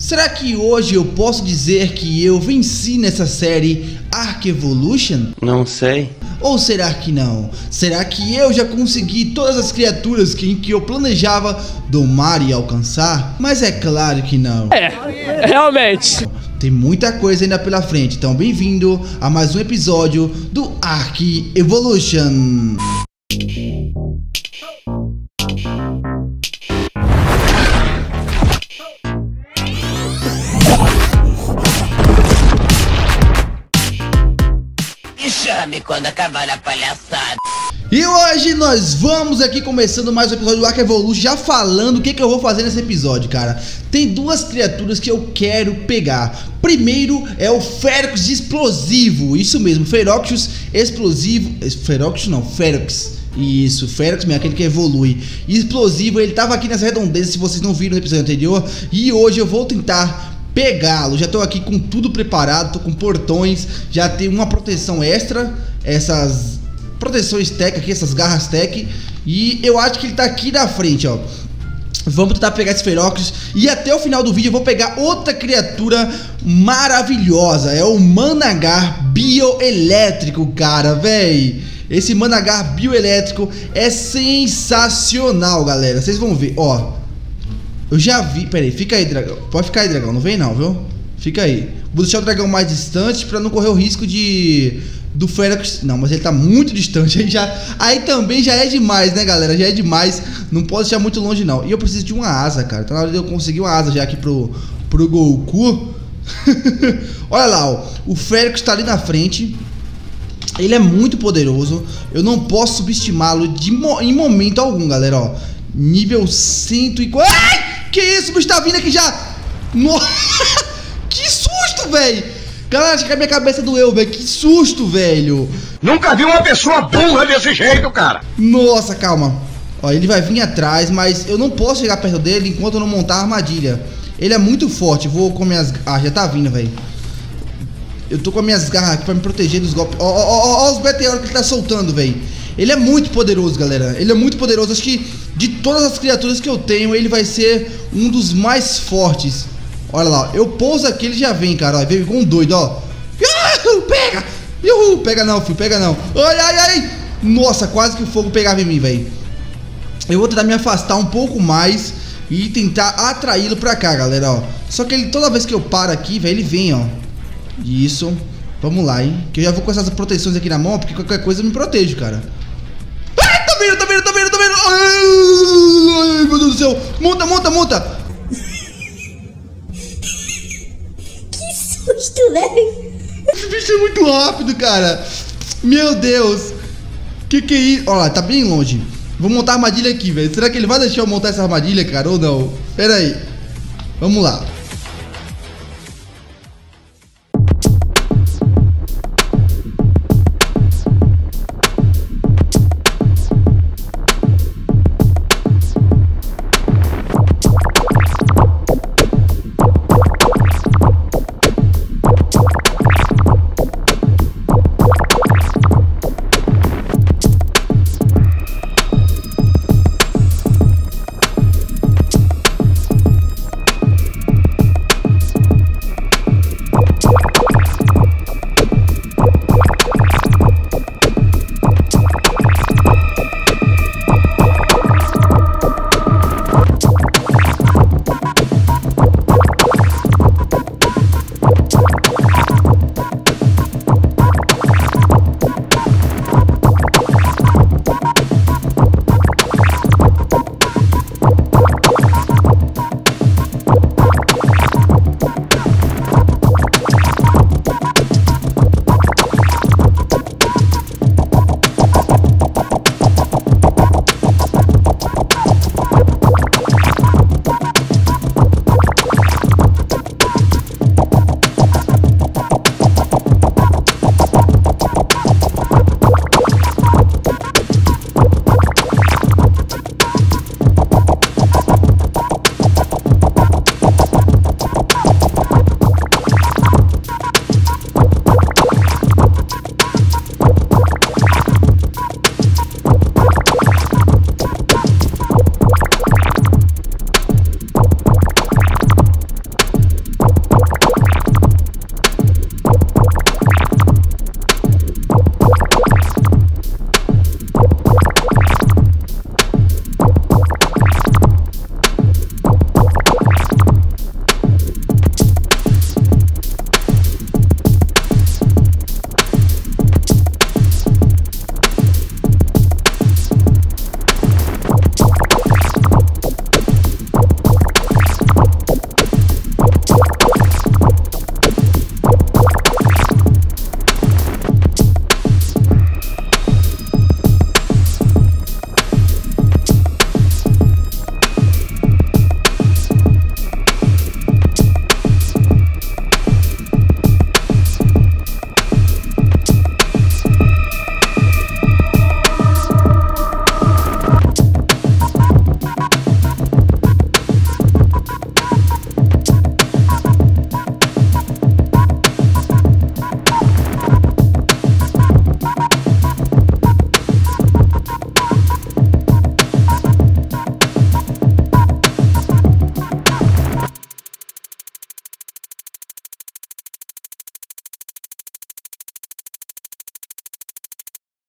Será que hoje eu posso dizer que eu venci nessa série Ark Evolution? Não sei. Ou será que não? Será que eu já consegui todas as criaturas que, que eu planejava domar e alcançar? Mas é claro que não. É, realmente. Tem muita coisa ainda pela frente, então bem-vindo a mais um episódio do Ark Evolution. Chame quando acabar a palhaçada. E hoje nós vamos aqui começando mais um episódio do Ark Evolution Já falando o que, que eu vou fazer nesse episódio, cara. Tem duas criaturas que eu quero pegar. Primeiro é o Ferox explosivo Isso mesmo, Ferox explosivo Ferox não, Ferox isso, Ferox mesmo, aquele que evolui. Explosivo, ele tava aqui nas redondezas Se vocês não viram no episódio anterior E hoje eu vou tentar pegá-lo. Já estou aqui com tudo preparado, tô com portões, já tem uma proteção extra, essas proteções tech aqui, essas garras tech, e eu acho que ele tá aqui na frente, ó. Vamos tentar pegar esse Ferox e até o final do vídeo eu vou pegar outra criatura maravilhosa, é o Managar bioelétrico, cara, véi. Esse Managar bioelétrico é sensacional, galera. Vocês vão ver, ó. Eu já vi. Pera aí, fica aí, dragão. Pode ficar aí, dragão. Não vem não, viu? Fica aí. Vou deixar o dragão mais distante pra não correr o risco de. Do Ferox. Não, mas ele tá muito distante. Aí já. Aí também já é demais, né, galera? Já é demais. Não pode deixar muito longe, não. E eu preciso de uma asa, cara. Tá na hora de eu conseguir uma asa já aqui pro, pro Goku. Olha lá, ó. O Ferox tá ali na frente. Ele é muito poderoso. Eu não posso subestimá-lo mo em momento algum, galera, ó. Nível 104. Ai! Que isso, bicho tá vindo aqui já. Nossa! que susto, velho. Galera, acho que a minha cabeça doeu, velho. Que susto, velho. Nunca vi uma pessoa burra desse jeito, cara. Nossa, calma. Ó, ele vai vir atrás, mas eu não posso chegar perto dele enquanto eu não montar a armadilha. Ele é muito forte. Vou com minhas... Ah, já tá vindo, velho. Eu tô com minhas garras aqui pra me proteger dos golpes. Ó, ó, ó, ó os meteoros que ele tá soltando, velho. Ele é muito poderoso, galera. Ele é muito poderoso. Acho que de todas as criaturas que eu tenho, ele vai ser um dos mais fortes. Olha lá, eu pouso aqui, ele já vem, cara. Ó, veio igual um doido, ó. Pega! Uhul, pega não, filho, pega não. Ai, ai, ai. Nossa, quase que o fogo pegava em mim, velho. Eu vou tentar me afastar um pouco mais e tentar atraí-lo pra cá, galera, ó. Só que ele, toda vez que eu paro aqui, velho, ele vem, ó. Isso. Vamos lá, hein. Que eu já vou com essas proteções aqui na mão, porque qualquer coisa eu me protejo, cara. Vendo, tá vendo, vendo, tá vendo. Ai, meu Deus do céu. Monta, monta, monta. Que susto, velho. Esse bicho é muito rápido, cara. Meu Deus. Que que é isso? Olha lá, tá bem longe. Vou montar a armadilha aqui, velho. Será que ele vai deixar eu montar essa armadilha, cara, ou não? Pera aí. Vamos lá.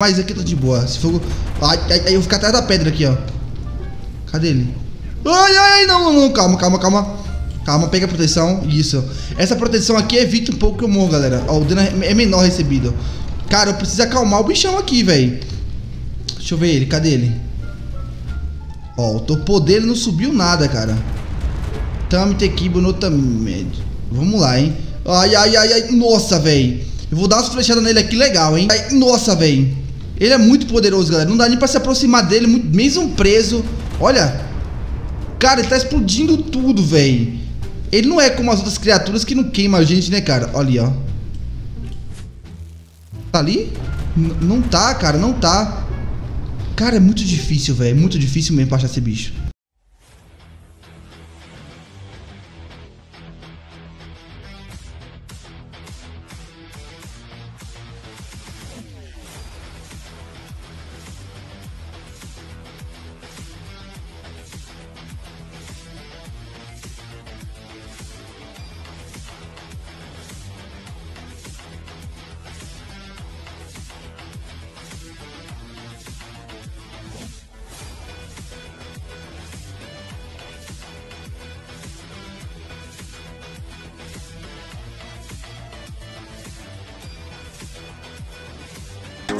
Mas aqui tá de boa. Se fogo. Ai, ai, ai, eu vou ficar atrás da pedra aqui, ó. Cadê ele? Ai, ai, não, não, não. Calma, calma, calma. Calma, pega a proteção. Isso. Essa proteção aqui evita um pouco que eu morro, galera. Ó, o dano é menor recebido. Cara, eu preciso acalmar o bichão aqui, velho. Deixa eu ver ele. Cadê ele? Ó, o topo dele não subiu nada, cara. Tame Tekibo no Tamed. Vamos lá, hein. Ai, ai, ai, ai. Nossa, velho. Eu vou dar umas flechadas nele aqui legal, hein. Ai, nossa, velho. Ele é muito poderoso, galera. Não dá nem pra se aproximar dele, mesmo preso. Olha. Cara, ele tá explodindo tudo, velho. Ele não é como as outras criaturas que não queimam a gente, né, cara? Olha ali, ó. Tá ali? N não tá, cara, não tá. Cara, é muito difícil, velho. É muito difícil mesmo pra achar esse bicho.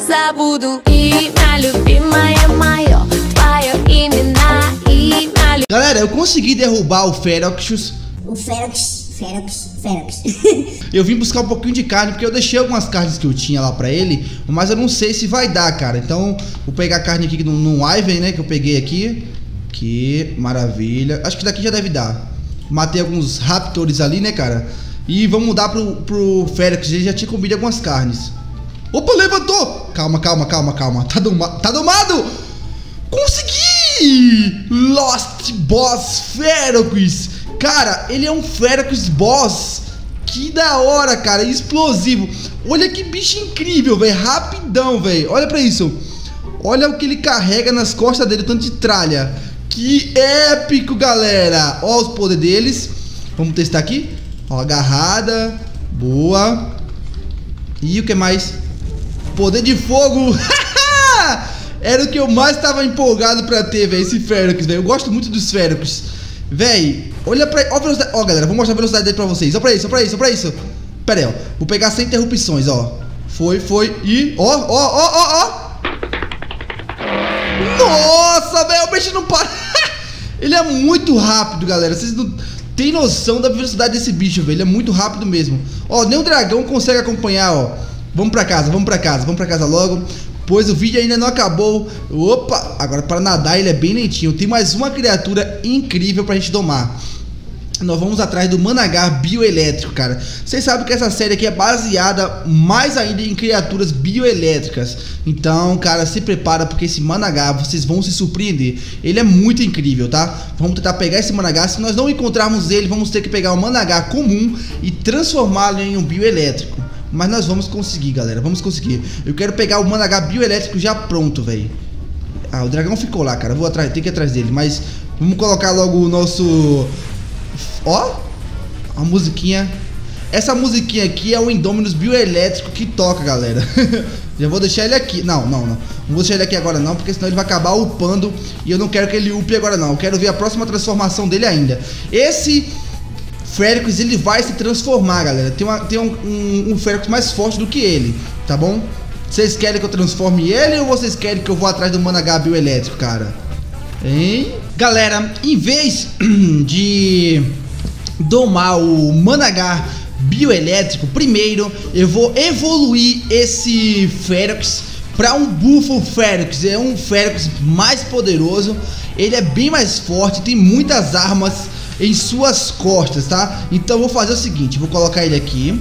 Забуду имя любимое мое Твое имена, имя Galera, eu consegui derrubar o Feroxus O Ferox, Ferox, Ferox. Eu vim buscar um pouquinho de carne Porque eu deixei algumas carnes que eu tinha lá pra ele Mas eu não sei se vai dar, cara Então, vou pegar a carne aqui no, no Ivan, né Que eu peguei aqui Que maravilha Acho que daqui já deve dar Matei alguns raptors ali, né, cara E vamos mudar pro, pro Ferox Ele já tinha comido algumas carnes Opa, levantou! Calma, calma, calma, calma. Tá, doma tá domado! Consegui! Lost Boss Ferox! Cara, ele é um Ferox Boss. Que da hora, cara. Explosivo. Olha que bicho incrível, velho. Rapidão, velho. Olha pra isso. Olha o que ele carrega nas costas dele, tanto de tralha. Que épico, galera. Olha os poderes deles. Vamos testar aqui. Ó, agarrada. Boa. E o que mais? Poder de fogo. Era o que eu mais tava empolgado pra ter, velho. Esse Ferox, velho. Eu gosto muito dos Ferox. Velho, olha pra. Ó, velocidade. Ó, galera, vou mostrar a velocidade dele pra vocês. Ó, pra isso, ó, pra isso, ó, pra isso. Pera aí, ó. Vou pegar sem interrupções, ó. Foi, foi e. Ó, ó, ó, ó, ó. Nossa, velho. O bicho não para. Ele é muito rápido, galera. Vocês não têm noção da velocidade desse bicho, velho. Ele é muito rápido mesmo. Ó, nem o dragão consegue acompanhar, ó. Vamos pra casa, vamos pra casa, vamos pra casa logo. Pois o vídeo ainda não acabou. Opa, agora para nadar ele é bem lentinho. Tem mais uma criatura incrível pra gente domar. Nós vamos atrás do Managar bioelétrico, cara. Vocês sabem que essa série aqui é baseada mais ainda em criaturas bioelétricas. Então, cara, se prepara porque esse Managar, vocês vão se surpreender. Ele é muito incrível, tá? Vamos tentar pegar esse Managar. Se nós não encontrarmos ele, vamos ter que pegar o Managar comum e transformá-lo em um bioelétrico. Mas nós vamos conseguir, galera. Vamos conseguir. Eu quero pegar o Managá bioelétrico já pronto, velho. Ah, o dragão ficou lá, cara. vou atrás, tem que ir atrás dele. Mas vamos colocar logo o nosso... Ó. A musiquinha. Essa musiquinha aqui é o Indominus bioelétrico que toca, galera. já vou deixar ele aqui. Não, não, não. Não vou deixar ele aqui agora não, porque senão ele vai acabar upando. E eu não quero que ele upe agora não. Eu quero ver a próxima transformação dele ainda. Esse Féricos ele vai se transformar, galera. Tem, uma, tem um, um, um mais forte do que ele, tá bom? Vocês querem que eu transforme ele ou vocês querem que eu vou atrás do Managá bioelétrico, cara? Hein? Galera, em vez de domar o Managá bioelétrico, primeiro eu vou evoluir esse Ferox para um Buffalo Ferox. É um Ferox mais poderoso, ele é bem mais forte, tem muitas armas em suas costas, tá? Então vou fazer o seguinte, vou colocar ele aqui.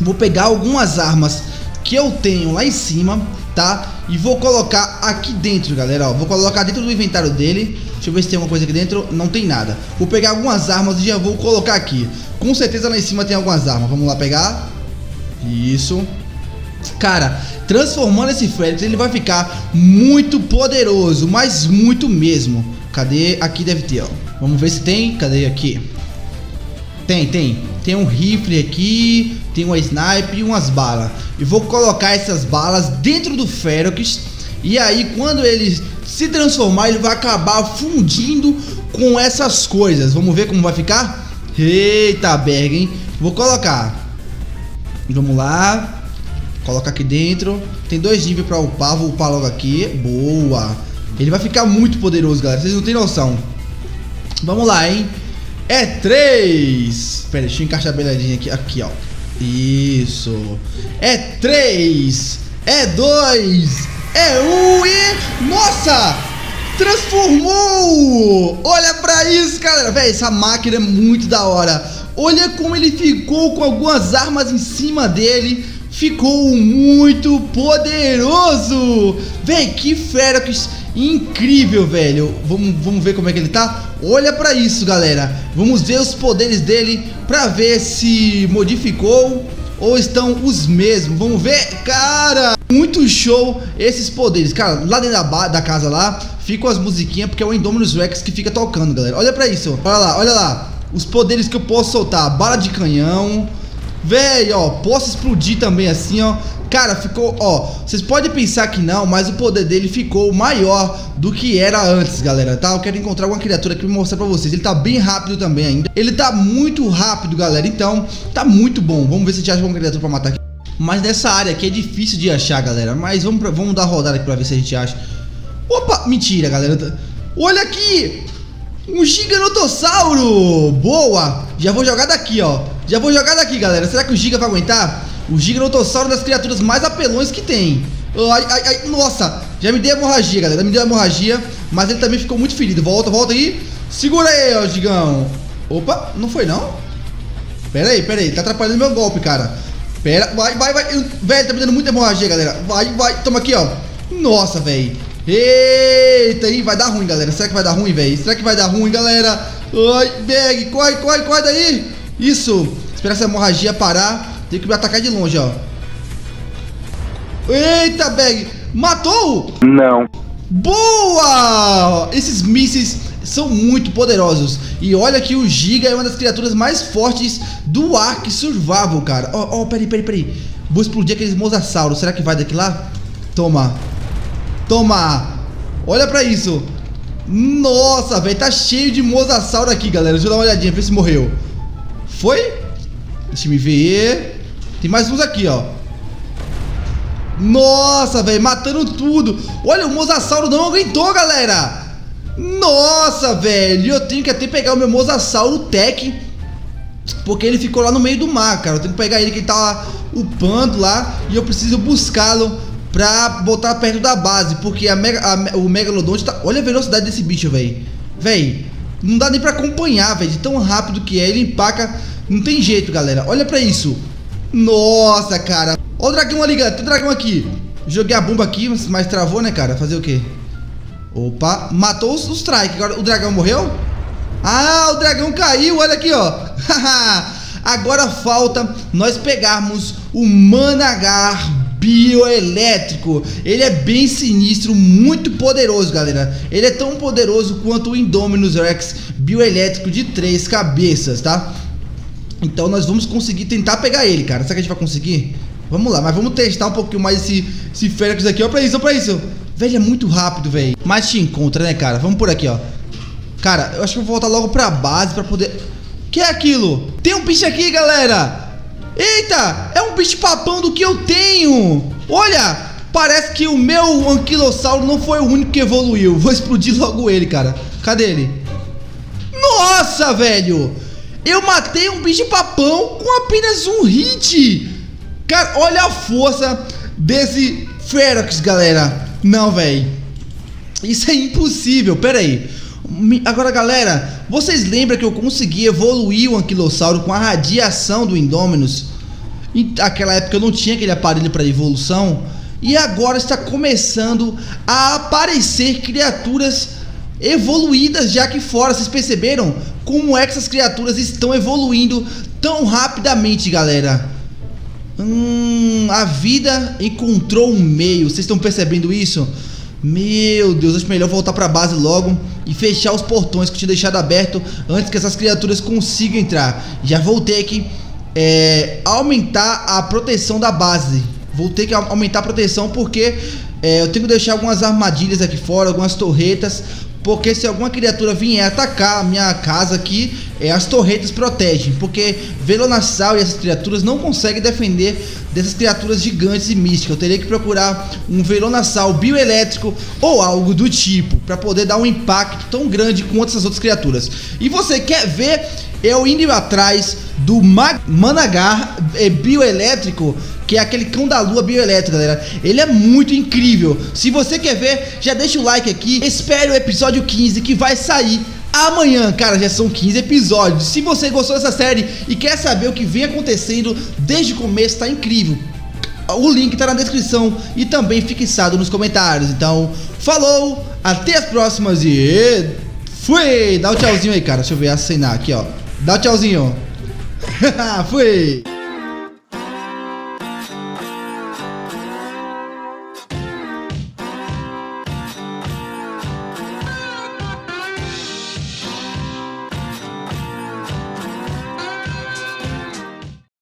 Vou pegar algumas armas que eu tenho lá em cima, tá? E vou colocar aqui dentro, galera, ó. Vou colocar dentro do inventário dele. Deixa eu ver se tem alguma coisa aqui dentro. Não tem nada. Vou pegar algumas armas e já vou colocar aqui. Com certeza lá em cima tem algumas armas. Vamos lá pegar. Isso. Cara, transformando esse Félix, ele vai ficar muito poderoso, mas muito mesmo. Cadê? Aqui deve ter, ó. Vamos ver se tem. Cadê aqui? Tem, tem. Tem um rifle aqui, tem uma snipe e umas balas. E vou colocar essas balas dentro do Ferox. E aí, quando ele se transformar, ele vai acabar fundindo com essas coisas. Vamos ver como vai ficar? Eita, Berg, hein? Vou colocar. Vamos lá. Coloca aqui dentro. Tem dois níveis pra upar. Vou upar logo aqui. Boa. Ele vai ficar muito poderoso, galera. Vocês não têm noção. Vamos lá, hein? É três. Pera, deixa eu encaixar a beladinha aqui. Aqui, ó. Isso. É três. É dois. É um e... Nossa! Transformou! Olha pra isso, galera. Véi, essa máquina é muito da hora. Olha como ele ficou com algumas armas em cima dele. Ficou muito poderoso. Véi, que Ferox incrível, velho. Vamos, vamos ver como é que ele tá. Olha pra isso, galera. Vamos ver os poderes dele pra ver se modificou ou estão os mesmos. Vamos ver, cara. Muito show esses poderes. Cara, lá dentro da, da casa lá, ficam as musiquinhas porque é o Indominus Rex que fica tocando, galera. Olha pra isso. Olha lá, olha lá. Os poderes que eu posso soltar. Bala de canhão. Velho, ó, posso explodir também assim, ó. Cara, ficou, ó, vocês podem pensar que não, mas o poder dele ficou maior do que era antes, galera, tá? Eu quero encontrar alguma criatura aqui pra mostrar pra vocês. Ele tá bem rápido também ainda. Ele tá muito rápido, galera, então tá muito bom. Vamos ver se a gente acha alguma criatura pra matar aqui. Mas nessa área aqui é difícil de achar, galera. Mas vamos, pra, vamos dar uma rodada aqui pra ver se a gente acha. Opa, mentira, galera. Olha aqui! Um giganotossauro! Boa! Já vou jogar daqui, ó. Já vou jogar daqui, galera. Será que o giga vai aguentar? O giganotossauro é uma das criaturas mais apelões que tem. Ai, ai, ai, nossa! Já me deu hemorragia, galera. Me deu hemorragia. Mas ele também ficou muito ferido. Volta, volta aí. Segura aí, ó, gigão. Opa, não foi não? Pera aí, pera aí. Tá atrapalhando meu golpe, cara. Pera, vai, vai, vai. Velho, tá me dando muita hemorragia, galera. Vai, vai. Toma aqui, ó. Nossa, velho. Eita, aí vai dar ruim, galera. Será que vai dar ruim, velho? Será que vai dar ruim, galera? Ai, bag, corre, corre, corre daí. Isso. Espera essa hemorragia parar. Tem que me atacar de longe, ó. Eita, bag. Matou? Não. Boa! Esses mísseis são muito poderosos. E olha que o Giga é uma das criaturas mais fortes do Ark Survival, cara. Ó, oh, oh, peraí, peraí, peraí. Vou explodir aqueles mosassauros. Será que vai daqui lá? Toma. Toma. Olha pra isso. Nossa, velho. Tá cheio de mosassauro aqui, galera. Deixa eu dar uma olhadinha, ver se morreu. Foi? Deixa eu me ver. Tem mais uns aqui, ó. Nossa, velho, matando tudo. Olha, o Mosasauro não aguentou, galera. Nossa, velho. Eu tenho que até pegar o meu Mosasauro Tech. Porque ele ficou lá no meio do mar, cara. Eu tenho que pegar ele que ele tá lá upando lá. E eu preciso buscá-lo pra botar perto da base. Porque a mega, a, o Megalodonte tá... Olha a velocidade desse bicho, velho. Velho, não dá nem pra acompanhar, velho. De tão rápido que é. Ele empaca... Não tem jeito, galera. Olha pra isso. Nossa, cara. Olha o dragão ali, galera. Tem um dragão aqui. Joguei a bomba aqui, mas travou, né, cara? Fazer o quê? Opa, matou os, os strike. Agora o dragão morreu? Ah, o dragão caiu. Olha aqui, ó. Agora falta nós pegarmos o Managar bioelétrico. Ele é bem sinistro, muito poderoso, galera. Ele é tão poderoso quanto o Indominus Rex bioelétrico de três cabeças, tá? Então nós vamos conseguir tentar pegar ele, cara. Será que a gente vai conseguir? Vamos lá, mas vamos testar um pouquinho mais esse, esse Fênix aqui. Olha pra isso, olha pra isso. Velho, é muito rápido, velho. Mas te encontra, né, cara? Vamos por aqui, ó. Cara, eu acho que eu vou voltar logo pra base pra poder... Que é aquilo? Tem um bicho aqui, galera. Eita, é um bicho papão do que eu tenho. Olha, parece que o meu anquilossauro não foi o único que evoluiu. Vou explodir logo ele, cara. Cadê ele? Nossa, velho. Eu matei um bicho papão com apenas um hit. Cara, olha a força desse Ferox, galera. Não, velho. Isso é impossível. Pera aí. Agora, galera, vocês lembram que eu consegui evoluir o Anquilossauro com a radiação do Indominus? Naquela época eu não tinha aquele aparelho para evolução. E agora está começando a aparecer criaturas evoluídas já aqui fora. Vocês perceberam como é que essas criaturas estão evoluindo tão rapidamente, galera? Hum, a vida encontrou um meio. Vocês estão percebendo isso? Meu Deus, acho melhor voltar pra base logo e fechar os portões que eu tinha deixado aberto antes que essas criaturas consigam entrar. Já vou ter que é, aumentar a proteção da base. Vou ter que aumentar a proteção porque é, eu tenho que deixar algumas armadilhas aqui fora, algumas torretas porque se alguma criatura vier atacar a minha casa aqui, é, as torretas protegem. Porque Velonassal e essas criaturas não conseguem defender dessas criaturas gigantes e místicas. Eu teria que procurar um Velonassal bioelétrico ou algo do tipo. para poder dar um impacto tão grande quanto essas outras criaturas. E você quer ver eu indo atrás do Managar é, bioelétrico que é aquele cão da lua bioelétrica, galera. Ele é muito incrível. Se você quer ver, já deixa o like aqui. Espere o episódio 15 que vai sair amanhã, cara, já são 15 episódios. Se você gostou dessa série e quer saber o que vem acontecendo desde o começo, tá incrível. O link tá na descrição e também fixado nos comentários. Então, falou, até as próximas e fui! Dá o um tchauzinho aí, cara. Deixa eu ver acenar aqui, ó. Dá o um tchauzinho. fui!